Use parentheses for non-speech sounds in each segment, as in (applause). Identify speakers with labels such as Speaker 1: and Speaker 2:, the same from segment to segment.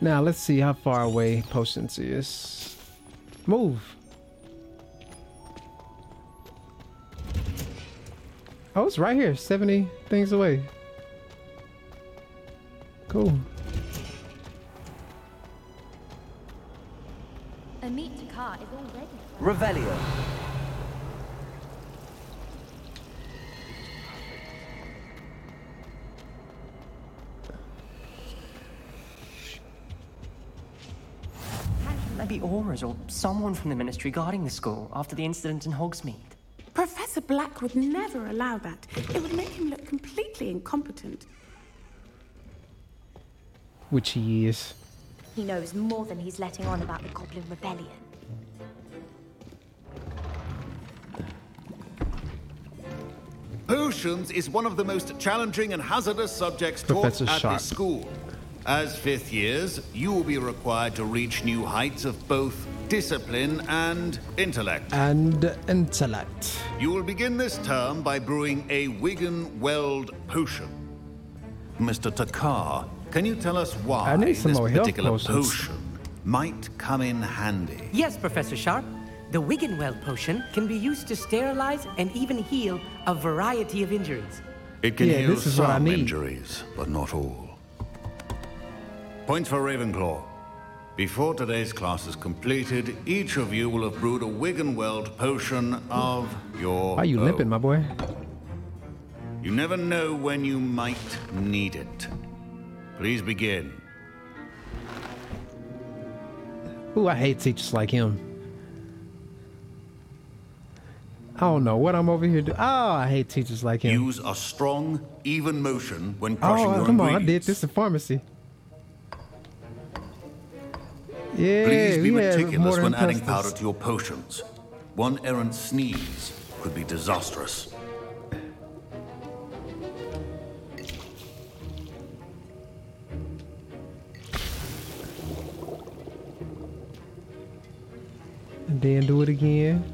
Speaker 1: Now let's see how far away potions is. Move. Oh, it's right here, 70 things away. Cool.
Speaker 2: A meet to car is already.
Speaker 3: Revelio. Maybe Aurors or someone from the ministry guarding the school after the incident in Hogsmeade.
Speaker 4: Professor Black would never allow that. It would make him look completely incompetent.
Speaker 1: Which he is.
Speaker 2: He knows more than he's letting on about the Goblin Rebellion.
Speaker 5: Potions is one of the most challenging and hazardous subjects taught at
Speaker 1: Sharp.
Speaker 5: this school. As fifth years, you will be required to reach new heights of both discipline and intellect.
Speaker 1: And intellect.
Speaker 5: You will begin this term by brewing a Wiggenweld potion. Mr. Thakkar, can you tell us why
Speaker 1: I need some
Speaker 5: this
Speaker 1: more health
Speaker 5: particular
Speaker 1: potions.
Speaker 5: potion might come in handy?
Speaker 6: Yes, Professor Sharp. The Wiggenweld potion can be used to sterilize and even heal a variety of injuries.
Speaker 5: It can
Speaker 1: Yeah,
Speaker 5: heal
Speaker 1: this is what I
Speaker 5: some injuries, but not all. Points for Ravenclaw. Before today's class is completed, each of you will have brewed a Wiggenweld potion of your
Speaker 1: Why you
Speaker 5: own.
Speaker 1: limping, my boy?
Speaker 5: You never know when you might need it. Please begin.
Speaker 1: Ooh, I hate teachers like him. I don't know what I'm over here doing. Oh, I hate teachers like him.
Speaker 5: Use a strong, even motion when oh, crushing
Speaker 1: oh,
Speaker 5: your
Speaker 1: come on. I did this in pharmacy. Yeah,
Speaker 5: Please be meticulous when adding powder to your potions. One errant sneeze could be disastrous.
Speaker 1: And then do it again.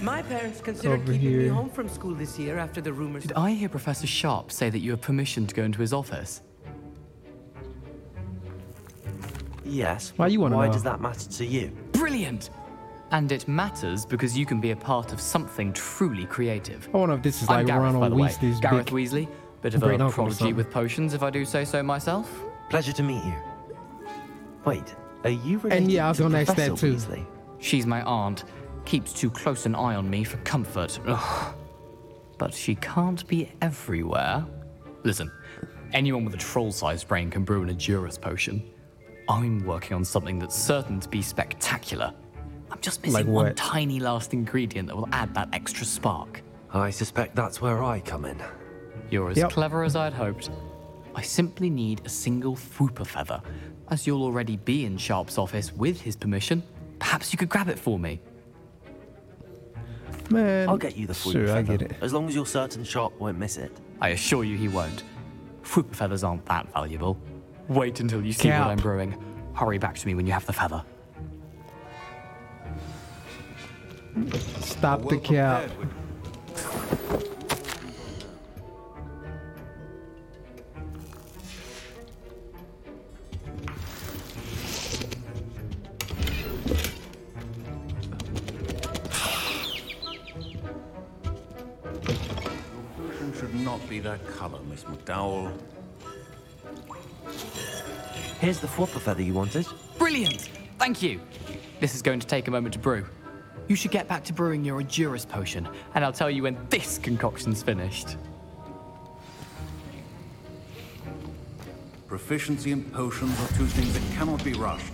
Speaker 6: My parents considered
Speaker 1: Over
Speaker 6: keeping me home from school this year after the rumors.
Speaker 7: Did I hear Professor Sharp say that you have permission to go into his office?
Speaker 3: Yes.
Speaker 1: Why you wanna
Speaker 3: Why
Speaker 1: know?
Speaker 3: does that matter to you?
Speaker 7: Brilliant! And it matters because you can be a part of something truly creative.
Speaker 1: I wonder if this is
Speaker 7: I'm
Speaker 1: like
Speaker 7: Gareth, by
Speaker 1: Ronald
Speaker 7: the way.
Speaker 1: Weasley's
Speaker 7: Gareth
Speaker 1: big.
Speaker 7: Weasley, bit of
Speaker 1: great
Speaker 7: a
Speaker 1: uncle
Speaker 7: prodigy with potions, if I do say so myself.
Speaker 3: Pleasure to meet you. Wait, are you related
Speaker 1: And yeah, I was
Speaker 3: to
Speaker 1: gonna ask that
Speaker 3: Professor
Speaker 1: too.
Speaker 3: Weasley?
Speaker 7: She's my aunt, keeps too close an eye on me for comfort. Ugh. But she can't be everywhere. Listen, anyone with a troll-sized brain can brew an Edurus potion. I'm working on something that's certain to be spectacular. I'm just missing
Speaker 1: Like
Speaker 7: one
Speaker 1: what?
Speaker 7: tiny last ingredient that will add that extra spark.
Speaker 3: I suspect that's where I come in.
Speaker 7: You're as
Speaker 1: Yep.
Speaker 7: clever as I'd hoped. I simply need a single Fwooper feather. As you'll already be in Sharp's office with his permission, perhaps you could grab it for me.
Speaker 1: Man,
Speaker 3: I'll get you the food
Speaker 1: Sure, I get it.
Speaker 3: As long as you're certain Sharp won't miss it.
Speaker 7: I assure you he won't. Fwooper feathers aren't that valuable. Wait until you see
Speaker 1: Cap.
Speaker 7: what I'm brewing. Hurry back to me when you have the feather.
Speaker 1: Stop the cap.
Speaker 5: Not be that color, Miss McDowell.
Speaker 8: Here's the Fwooper feather you wanted.
Speaker 7: Brilliant! Thank you! This is going to take a moment to brew. You should get back to brewing your Edurus potion, and I'll tell you when this concoction's finished.
Speaker 5: Proficiency in potions are two things that cannot be rushed.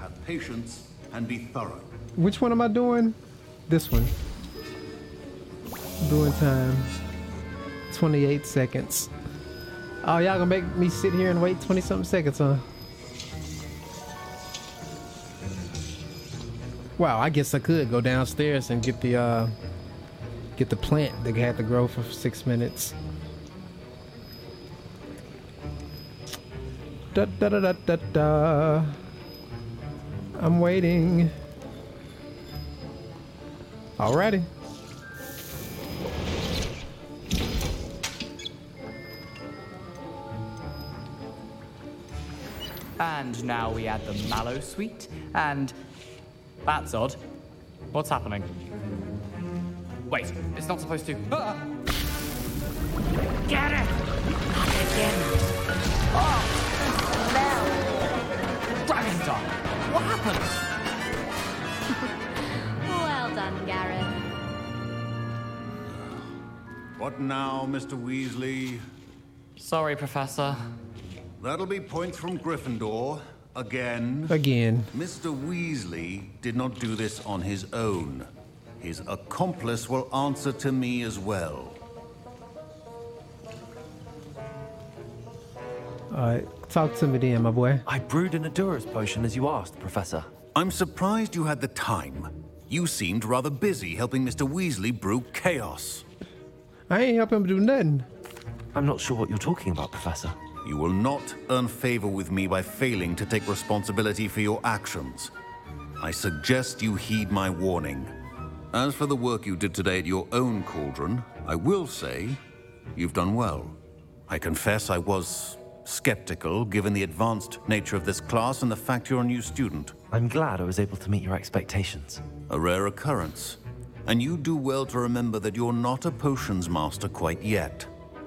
Speaker 5: Have patience and be thorough.
Speaker 1: Which one am I doing? This one. Doing time. 28 seconds. Oh, y'all gonna make me sit here and wait 20 something seconds, huh? Wow, I guess I could go downstairs and get the uh get the plant that had to grow for six minutes. Da da da da da da. I'm waiting. Alrighty.
Speaker 7: And now we add the mallowsweet, and that's odd. What's happening? Wait, it's not supposed to. Ah!
Speaker 6: Get it!
Speaker 7: Dragon Dog! What happened? (laughs)
Speaker 2: Well done, Gareth.
Speaker 5: What now, Mr. Weasley?
Speaker 7: Sorry, Professor.
Speaker 5: That'll be points from Gryffindor. Again.
Speaker 1: Again.
Speaker 5: Mr. Weasley did not do this on his own. His accomplice will answer to me as well.
Speaker 1: Alright, talk to me then, my boy.
Speaker 8: I brewed an Edurus potion as you asked, Professor.
Speaker 5: I'm surprised you had the time. You seemed rather busy helping Mr. Weasley brew chaos.
Speaker 1: I ain't helping him do nothing.
Speaker 8: I'm not sure what you're talking about, Professor.
Speaker 5: You will not earn favor with me by failing to take responsibility for your actions. I suggest you heed my warning. As for the work you did today at your own cauldron, I will say you've done well. I confess I was skeptical given the advanced nature of this class and the fact you're a new student.
Speaker 8: I'm glad I was able to meet your expectations.
Speaker 5: A rare occurrence. And you do well to remember that you're not a potions master quite yet.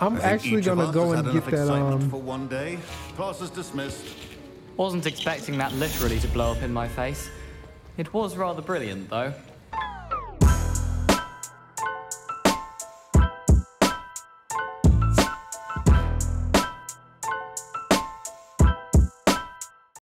Speaker 1: I'm actually gonna go and get that
Speaker 5: excitement
Speaker 1: um
Speaker 5: for one day. Class is dismissed.
Speaker 7: Wasn't expecting that literally to blow up in my face. It was rather brilliant, though.